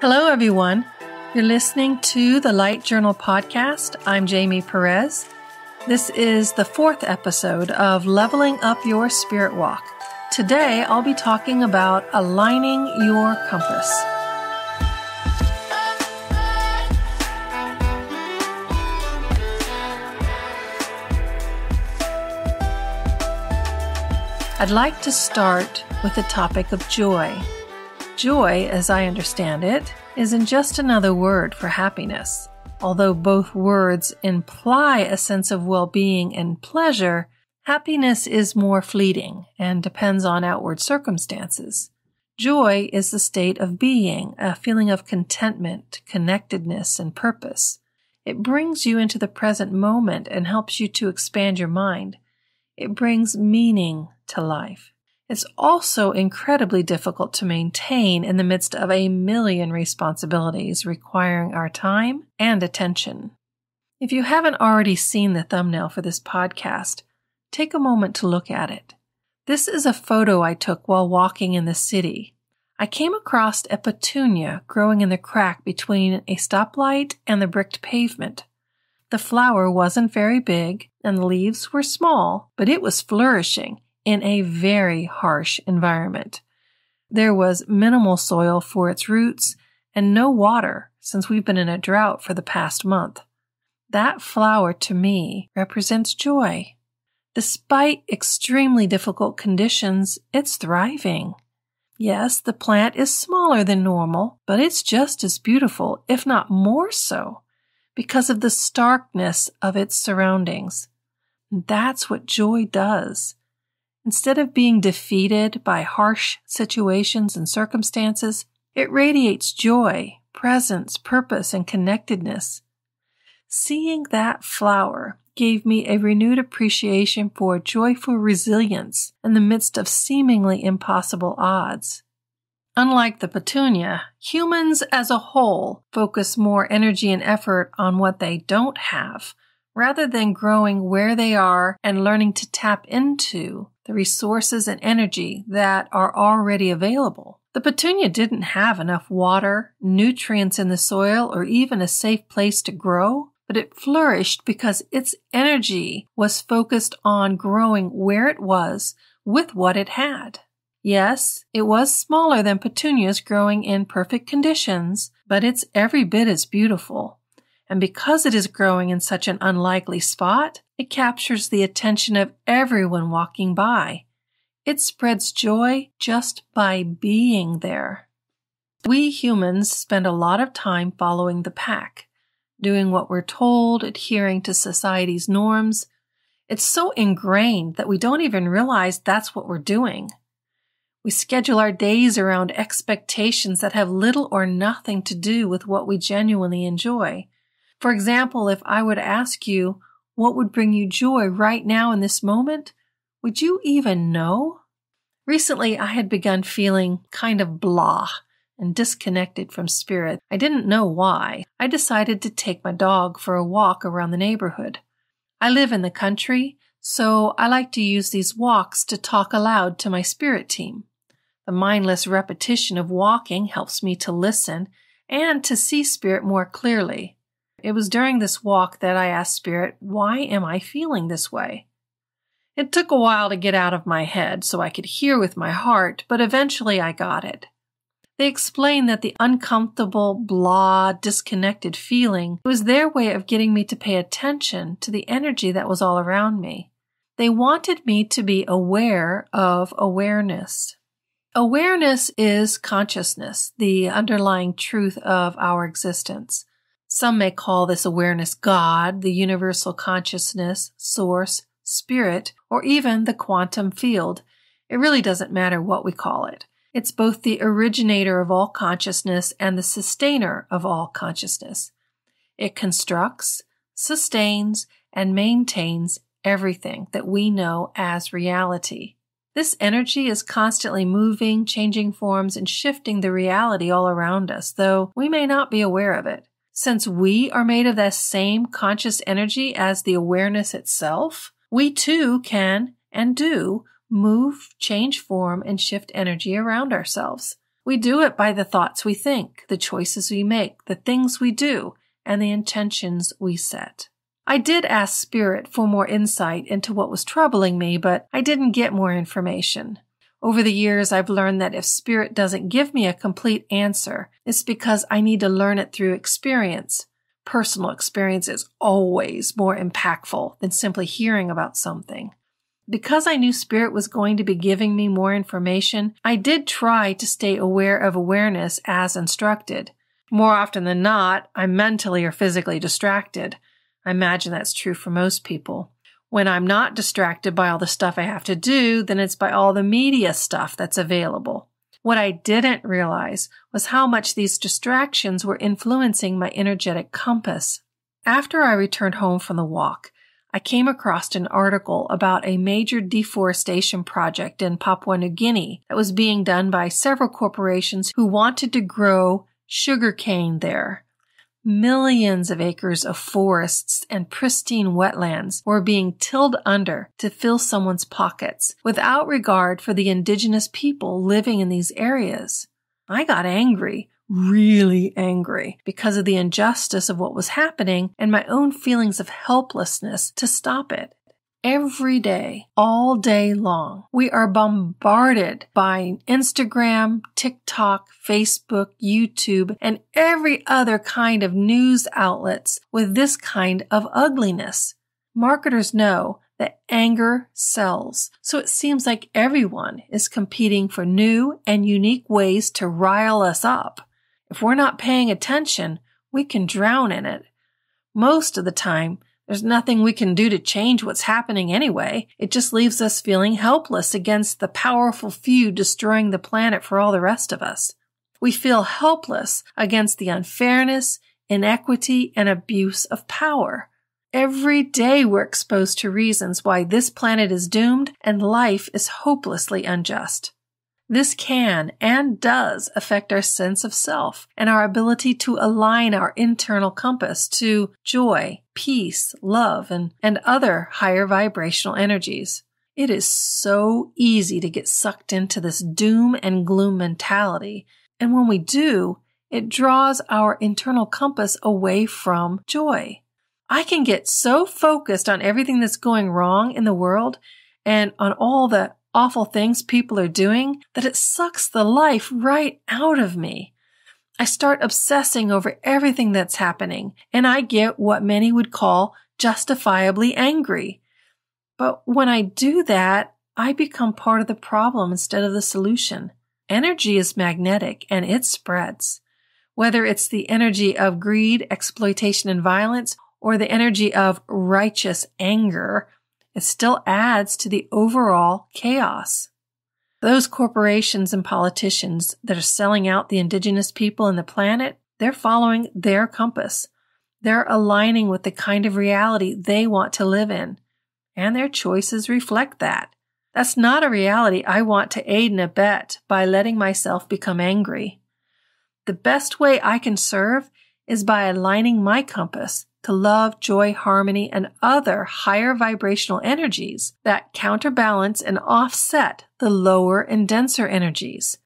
Hello, everyone. You're listening to the Light Journal podcast. I'm Jamie Perez. This is the fourth episode of Leveling Up Your Spirit Walk. Today, I'll be talking about aligning your compass. I'd like to start with the topic of joy. Joy, as I understand it, isn't just another word for happiness. Although both words imply a sense of well-being and pleasure, happiness is more fleeting and depends on outward circumstances. Joy is the state of being, a feeling of contentment, connectedness, and purpose. It brings you into the present moment and helps you to expand your mind. It brings meaning to life. It's also incredibly difficult to maintain in the midst of a million responsibilities requiring our time and attention. If you haven't already seen the thumbnail for this podcast, take a moment to look at it. This is a photo I took while walking in the city. I came across a petunia growing in the crack between a stoplight and the bricked pavement. The flower wasn't very big and the leaves were small, but it was flourishing in a very harsh environment. There was minimal soil for its roots and no water since we've been in a drought for the past month. That flower to me represents joy. Despite extremely difficult conditions, it's thriving. Yes, the plant is smaller than normal, but it's just as beautiful, if not more so, because of the starkness of its surroundings. That's what joy does. Instead of being defeated by harsh situations and circumstances, it radiates joy, presence, purpose, and connectedness. Seeing that flower gave me a renewed appreciation for joyful resilience in the midst of seemingly impossible odds. Unlike the petunia, humans as a whole focus more energy and effort on what they don't have rather than growing where they are and learning to tap into the resources and energy that are already available. The petunia didn't have enough water, nutrients in the soil, or even a safe place to grow, but it flourished because its energy was focused on growing where it was with what it had. Yes, it was smaller than petunias growing in perfect conditions, but it's every bit as beautiful. And because it is growing in such an unlikely spot, it captures the attention of everyone walking by. It spreads joy just by being there. We humans spend a lot of time following the pack, doing what we're told, adhering to society's norms. It's so ingrained that we don't even realize that's what we're doing. We schedule our days around expectations that have little or nothing to do with what we genuinely enjoy. For example, if I would ask you what would bring you joy right now in this moment, would you even know? Recently, I had begun feeling kind of blah and disconnected from spirit. I didn't know why. I decided to take my dog for a walk around the neighborhood. I live in the country, so I like to use these walks to talk aloud to my spirit team. The mindless repetition of walking helps me to listen and to see spirit more clearly. It was during this walk that I asked Spirit, why am I feeling this way? It took a while to get out of my head so I could hear with my heart, but eventually I got it. They explained that the uncomfortable, blah, disconnected feeling was their way of getting me to pay attention to the energy that was all around me. They wanted me to be aware of awareness. Awareness is consciousness, the underlying truth of our existence. Some may call this awareness God, the universal consciousness, source, spirit, or even the quantum field. It really doesn't matter what we call it. It's both the originator of all consciousness and the sustainer of all consciousness. It constructs, sustains, and maintains everything that we know as reality. This energy is constantly moving, changing forms, and shifting the reality all around us, though we may not be aware of it. Since we are made of that same conscious energy as the awareness itself, we too can and do move, change form, and shift energy around ourselves. We do it by the thoughts we think, the choices we make, the things we do, and the intentions we set. I did ask Spirit for more insight into what was troubling me, but I didn't get more information. Over the years, I've learned that if Spirit doesn't give me a complete answer, it's because I need to learn it through experience. Personal experience is always more impactful than simply hearing about something. Because I knew Spirit was going to be giving me more information, I did try to stay aware of awareness as instructed. More often than not, I'm mentally or physically distracted. I imagine that's true for most people. When I'm not distracted by all the stuff I have to do, then it's by all the media stuff that's available. What I didn't realize was how much these distractions were influencing my energetic compass. After I returned home from the walk, I came across an article about a major deforestation project in Papua New Guinea that was being done by several corporations who wanted to grow sugarcane there. Millions of acres of forests and pristine wetlands were being tilled under to fill someone's pockets without regard for the indigenous people living in these areas. I got angry, really angry, because of the injustice of what was happening and my own feelings of helplessness to stop it. Every day, all day long, we are bombarded by Instagram, TikTok, Facebook, YouTube, and every other kind of news outlets with this kind of ugliness. Marketers know that anger sells, so it seems like everyone is competing for new and unique ways to rile us up. If we're not paying attention, we can drown in it. Most of the time, there's nothing we can do to change what's happening anyway. It just leaves us feeling helpless against the powerful few destroying the planet for all the rest of us. We feel helpless against the unfairness, inequity, and abuse of power. Every day we're exposed to reasons why this planet is doomed and life is hopelessly unjust. This can and does affect our sense of self and our ability to align our internal compass to joy, peace, love, and, and other higher vibrational energies. It is so easy to get sucked into this doom and gloom mentality. And when we do, it draws our internal compass away from joy. I can get so focused on everything that's going wrong in the world and on all the awful things people are doing that it sucks the life right out of me. I start obsessing over everything that's happening and I get what many would call justifiably angry. But when I do that, I become part of the problem instead of the solution. Energy is magnetic and it spreads. Whether it's the energy of greed, exploitation, and violence, or the energy of righteous anger, it still adds to the overall chaos. Those corporations and politicians that are selling out the indigenous people and the planet, they're following their compass. They're aligning with the kind of reality they want to live in. And their choices reflect that. That's not a reality I want to aid and abet by letting myself become angry. The best way I can serve is by aligning my compass to love, joy, harmony, and other higher vibrational energies that counterbalance and offset the lower and denser energies.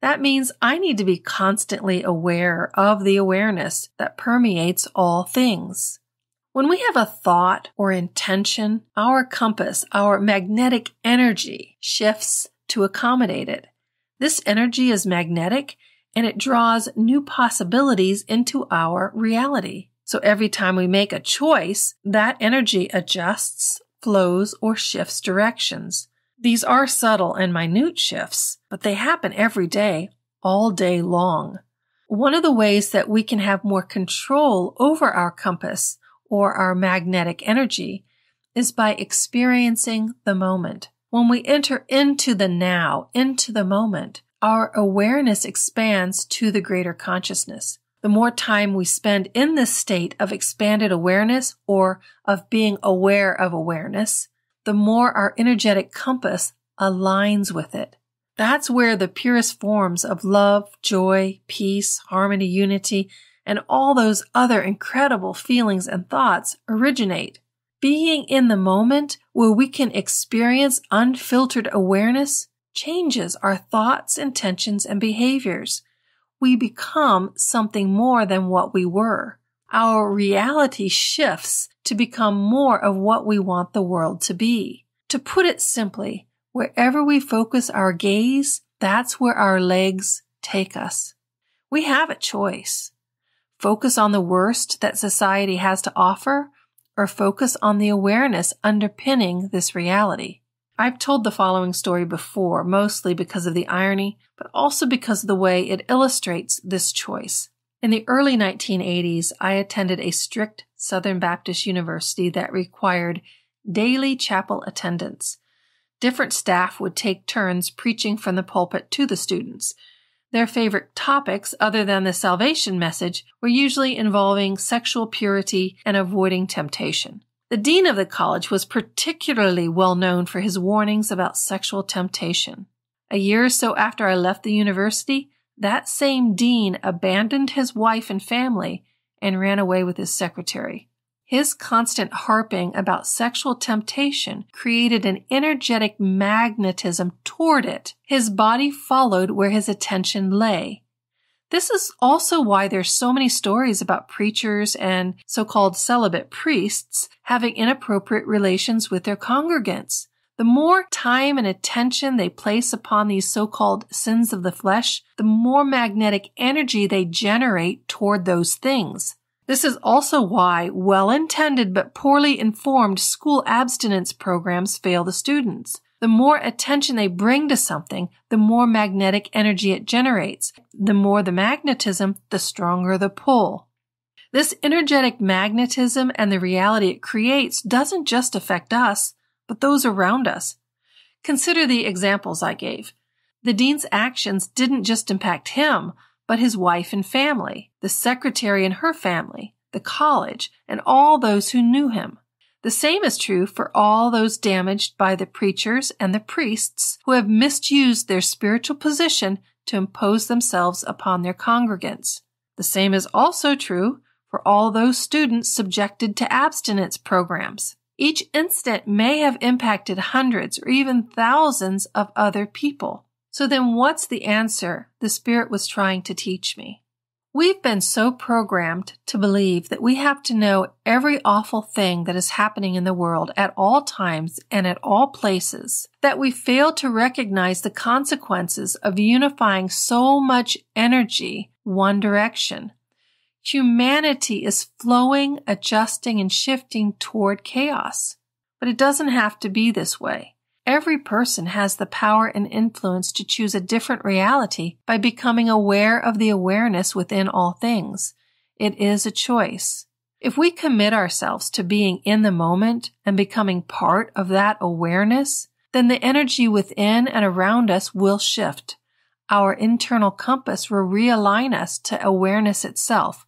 That means I need to be constantly aware of the awareness that permeates all things. When we have a thought or intention, our compass, our magnetic energy shifts to accommodate it. This energy is magnetic and it draws new possibilities into our reality. So every time we make a choice, that energy adjusts, flows, or shifts directions. These are subtle and minute shifts, but they happen every day, all day long. One of the ways that we can have more control over our compass or our magnetic energy is by experiencing the moment. When we enter into the now, into the moment, our awareness expands to the greater consciousness the more time we spend in this state of expanded awareness or of being aware of awareness, the more our energetic compass aligns with it. That's where the purest forms of love, joy, peace, harmony, unity, and all those other incredible feelings and thoughts originate. Being in the moment where we can experience unfiltered awareness changes our thoughts, intentions, and behaviors. We become something more than what we were. Our reality shifts to become more of what we want the world to be. To put it simply, wherever we focus our gaze, that's where our legs take us. We have a choice. Focus on the worst that society has to offer or focus on the awareness underpinning this reality. I've told the following story before, mostly because of the irony, but also because of the way it illustrates this choice. In the early 1980s, I attended a strict Southern Baptist university that required daily chapel attendance. Different staff would take turns preaching from the pulpit to the students. Their favorite topics, other than the salvation message, were usually involving sexual purity and avoiding temptation. The dean of the college was particularly well known for his warnings about sexual temptation. A year or so after I left the university, that same dean abandoned his wife and family and ran away with his secretary. His constant harping about sexual temptation created an energetic magnetism toward it. His body followed where his attention lay. This is also why there's so many stories about preachers and so-called celibate priests having inappropriate relations with their congregants. The more time and attention they place upon these so-called sins of the flesh, the more magnetic energy they generate toward those things. This is also why well-intended but poorly informed school abstinence programs fail the students. The more attention they bring to something, the more magnetic energy it generates. The more the magnetism, the stronger the pull. This energetic magnetism and the reality it creates doesn't just affect us, but those around us. Consider the examples I gave. The dean's actions didn't just impact him, but his wife and family, the secretary and her family, the college, and all those who knew him. The same is true for all those damaged by the preachers and the priests who have misused their spiritual position to impose themselves upon their congregants. The same is also true for all those students subjected to abstinence programs. Each incident may have impacted hundreds or even thousands of other people. So then what's the answer the Spirit was trying to teach me? We've been so programmed to believe that we have to know every awful thing that is happening in the world at all times and at all places that we fail to recognize the consequences of unifying so much energy one direction. Humanity is flowing, adjusting, and shifting toward chaos. But it doesn't have to be this way. Every person has the power and influence to choose a different reality by becoming aware of the awareness within all things. It is a choice. If we commit ourselves to being in the moment and becoming part of that awareness, then the energy within and around us will shift. Our internal compass will realign us to awareness itself,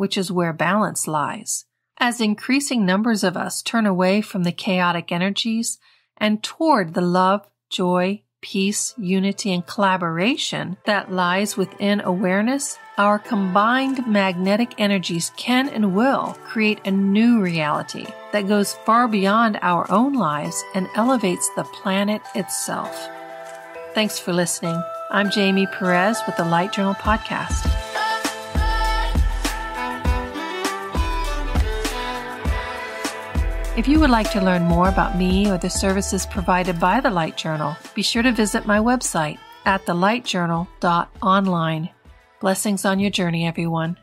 which is where balance lies. As increasing numbers of us turn away from the chaotic energies and toward the love, joy, peace, unity, and collaboration that lies within awareness, our combined magnetic energies can and will create a new reality that goes far beyond our own lives and elevates the planet itself. Thanks for listening. I'm Jamie Perez with the Light Journal Podcast. If you would like to learn more about me or the services provided by the Light Journal, be sure to visit my website at thelightjournal.online. Blessings on your journey, everyone.